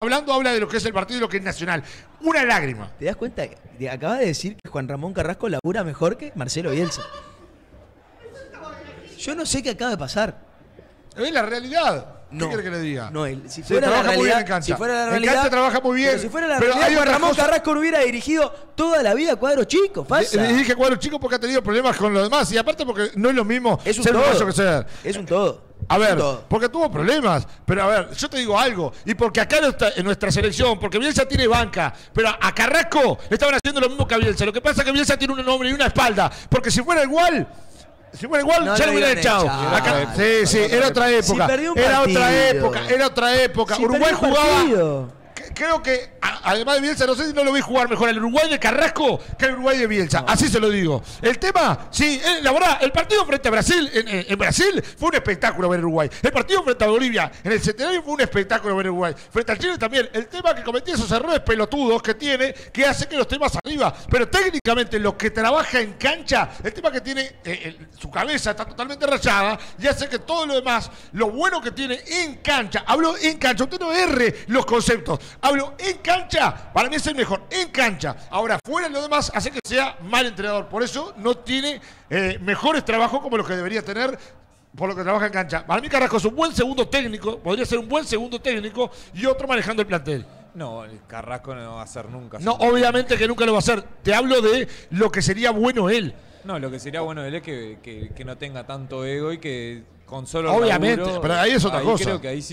hablando, habla de lo que es el partido y lo que es Nacional. Una lágrima. ¿Te das cuenta? Acabas de decir que Juan Ramón Carrasco labura mejor que Marcelo Bielsa. Yo no sé qué acaba de pasar. Es la realidad. ¿Qué No. quiere que le diga? No, él- si fuera la trabaja muy bien realidad, en si fuera la En realidad, cancha trabaja muy bien. Pero si fuera la Pero realidad, hay Juan Ramón Carrasco no hubiera dirigido toda la vida cuadros chicos, Le, le dije cuadro chico porque ha tenido problemas con los demás. Y aparte porque no es lo mismo Es un ser todo. que ser. Es un todo. A ver, todo. porque tuvo problemas. Pero a ver, yo te digo algo. Y porque acá en nuestra selección, porque Bielsa tiene banca. Pero a Carrasco le estaban haciendo lo mismo que a Bielsa. Lo que pasa es que Bielsa tiene un nombre y una espalda. Porque si fuera igual. Si fuera igual, No ya lo hubiera echado. sí, sí, era otra época. Si era otra época, era otra época. Si Uruguay jugaba. Creo que, a- además de Bielsa, no sé si no lo vi jugar mejor al Uruguay de Carrasco que al Uruguay de Bielsa. Así se lo digo. El tema, sí, eh, la verdad, el partido frente a Brasil, en, en- Brasil, fue un espectáculo ver Uruguay. El partido frente a Bolivia, en el centenario, fue un espectáculo ver Uruguay. Frente al Chile también. El tema que cometía esos errores pelotudos que tiene, que hace que los temas arriba. Pero técnicamente, lo que trabaja en cancha, el tema que tiene, eh, el- su cabeza está totalmente rayada y hace que todo lo demás, lo bueno que tiene en cancha, hablo en cancha, usted no erre los conceptos, hablo en cancha, para mí es el mejor, en cancha. Ahora, fuera de lo demás, hace que sea mal entrenador, por eso no tiene eh, mejores trabajos como los que debería tener. Por lo que trabaja en cancha. Para mí Carrasco es un buen segundo técnico, podría ser un buen segundo técnico y otro manejando el plantel. No, el Carrasco no va a ser nunca. No, obviamente que nunca lo va a hacer. Te hablo de lo que sería bueno él. No, lo que sería bueno de él es que, que- que no tenga tanto ego y que con solo Obviamente, laburo, pero ahí es otra ahí cosa. Creo que ahí sí